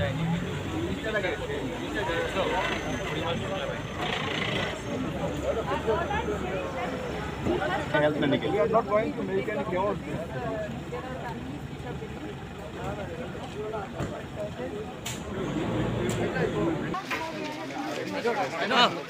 যায়নি কিন্তু ইচ্ছাটা গেছে ইচ্ছা গেছে health clinic. We are not going to make any chaos. Enough.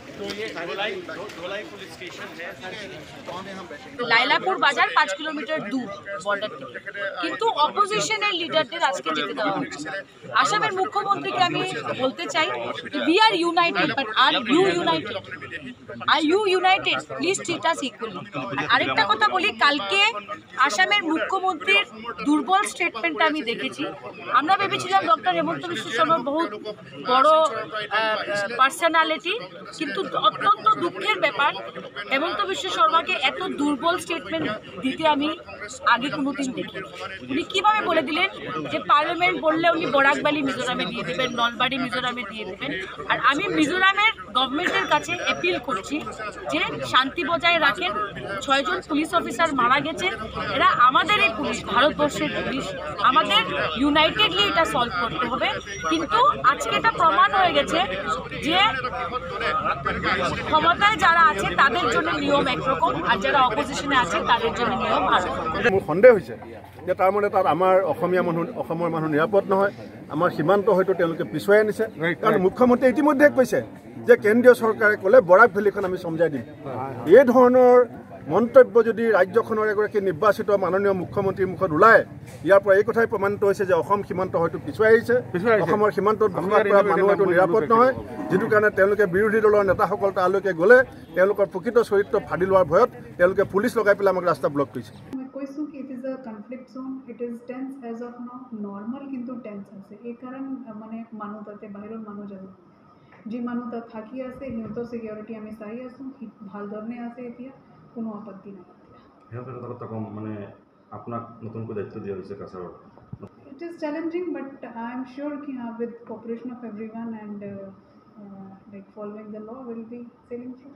Lailapur বাজার পাঁচ কিলোমিটার দূর বর্ডার থেকে। কিন্তু অপোজিশনের লিডারদের আজকে যেতে দেওয়া হচ্ছে। আসামের মুখ্যমন্ত্রীকে আমি বলতে চাই we are united but are you united are you united please treat us equally আর আরেকটা কথা বলি, কালকে আসামের মুখ্যমন্ত্রীর দুর্বল স্টেটমেন্টটা আমি দেখেছি। আমরা ভেবেছিলাম ডক্টর হেমন্ত বিশ্ব শর্মা বহুত বড় পার্সোনালিটি কিন্তু অত্যন্ত দুঃখের ব্যাপার। হেমন্ত বিশ্ব শর্মাকে এত দুর্বল স্টেটমেন্ট দিতে আমি আগে কোনোদিন দেখি উনি কীভাবে বলে দিলেন যে পার্লামেন্ট বললে উনি বরাক ভ্যালি মিজোরামে দিয়ে দেবেন, নলবাড়ি মিজোরামে দিয়ে দেবেন? আর আমি মিজোরামের গভর্নমেন্টের কাছে অ্যাপিল করছি যে শান্তি বজায় রাখেন। ছয়জন পুলিশ অফিসার মারা গেছেন। এরা আমাদেরই পুলিশ, ভারতবর্ষের পুলিশ। আমাদের ইউনাইটেডলি এটা সলভ করতে হবে। কিন্তু আজকে এটা প্রমাণ হয়ে গেছে যে ক্ষমতায় যারা আছে, তাদের জন্য নিয়ম একরকম। আর যারা অপোজিশনে আছে, তাদের জন্য নিয়ম আলাদা মোৰ সন্দেহ হৈছে যে তাৰমানে তাত আমাৰ অসমীয়া মানুহ অসমৰ মানুহ নিৰাপদ নহয়। আমাৰ সীমান্ত হয়তো তেওঁলোকে পিছুৱাই আনিছে। কাৰণ মুখ্যমন্ত্ৰীয়ে ইতিমধ্যে কৈছে যে কেন্দ্ৰীয় চৰকাৰে ক'লে বৰাক ভেলীখন আমি চমজাই দিম। এই ধৰণৰ মন্তব্য যদি ৰাজ্যখনৰ এগৰাকী নিৰ্বাচিত মাননীয় মুখ্যমন্ত্ৰীৰ মুখত ওলায় ইয়াৰ পৰা এই কথাই প্ৰমাণিত হৈছে যে অসম সীমান্ত হয়তো পিছুৱাই আহিছে। অসমৰ সীমান্তত বসবাস কৰা মানুহ হয়তো নিৰাপদ নহয়। যিটো কাৰণে তেওঁলোকে বিৰোধী দলৰ নেতাসকল তালৈকে গ'লে তেওঁলোকৰ প্ৰকৃত চৰিত্ৰ ফাদি লোৱাৰ ভয়ত তেওঁলোকে পুলিচ লগাই পেলাই আমাক ৰাস্তা ব্লক কৰিছে। মই কৈছোঁ কি it is a conflict zone it is tense as of now normal কিন্তু টেন্স আছে। এই কাৰণ মানে মানুহ তাতে বাহিৰৰ মানুহ যাব। যি মানুহ তাত থাকি আছে সিহঁতৰ ছিকিউৰিটি আমি চাই আছোঁ ভাল ধৰণে আছে এতিয়া কোনো আপত্তি নাই। সিহঁতৰ এটা কম মানে আপোনাক নতুনকৈ দায়িত্ব দিয়া হৈছে কাছাৰৰ। It is challenging but I am sure কি with cooperation of every one and Uh, like following the law will be selling food.